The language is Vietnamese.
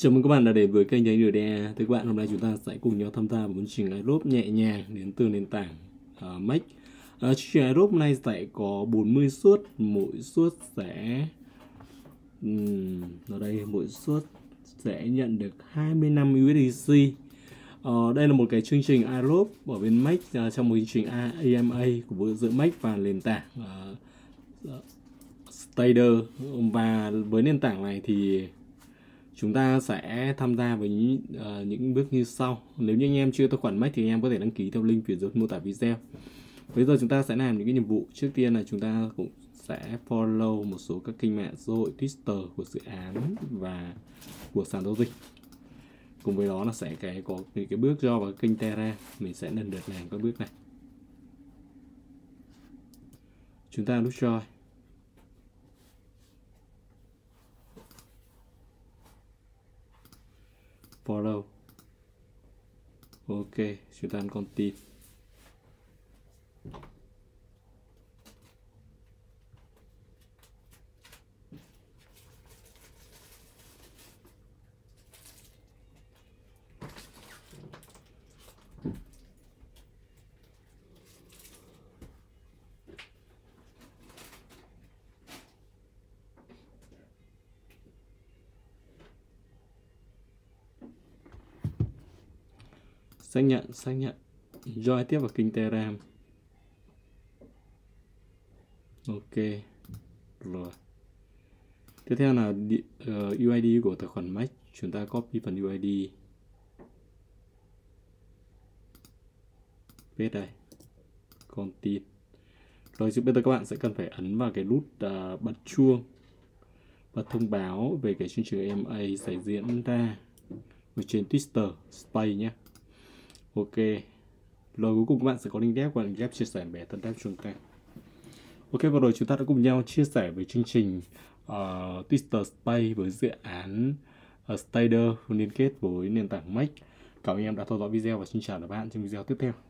Chào mừng các bạn đã đến với kênh Đánh Điều Đe. Thưa các bạn, hôm nay chúng ta sẽ cùng nhau tham gia một chương trình iRob nhẹ nhàng đến từ nền tảng uh, Mac. Uh, chương trình iRob này sẽ có 40 suất, mỗi suất sẽ um, ở đây mỗi suất sẽ nhận được 25 USDC. Uh, đây là một cái chương trình iRob ở bên Mac uh, trong một chương trình AMA của giữa Mac và nền tảng uh, Stader và với nền tảng này thì chúng ta sẽ tham gia với những, uh, những bước như sau. Nếu như anh em chưa tài khoản Mac thì anh em có thể đăng ký theo link phía dưới mô tả video. Bây giờ chúng ta sẽ làm những cái nhiệm vụ. Trước tiên là chúng ta cũng sẽ follow một số các kênh mạng xã hội Twitter của dự án và của sàn giao dịch. Cùng với đó là sẽ cái có những cái bước do vào kênh Telegram mình sẽ lần lượt làm các bước này. Chúng ta nút join follow. Ok chúng ta con xác nhận xác nhận. Join tiếp vào kênh telegram? Ok. Rồi. Tiếp theo là uh, ờ, UID của tài khoản Mac. Chúng ta copy phần UID paste đây. Con tin rồi bây giờ các bạn sẽ cần phải ấn vào cái nút uh, bật chuông. Và thông báo về cái chương trình MA sẽ diễn ra. Ở trên Twitter Space nhé ok. Rồi cuối cùng các bạn sẽ có link ghép và link ghép chia sẻ về tân đáp trường kênh ok vừa rồi chúng ta đã cùng nhau chia sẻ về chương trình ờ, uh, Twitter Space với dự án ờ, uh, Stader liên kết với nền tảng Mac. Cảm ơn em đã theo dõi video và xin chào các bạn trong video tiếp theo.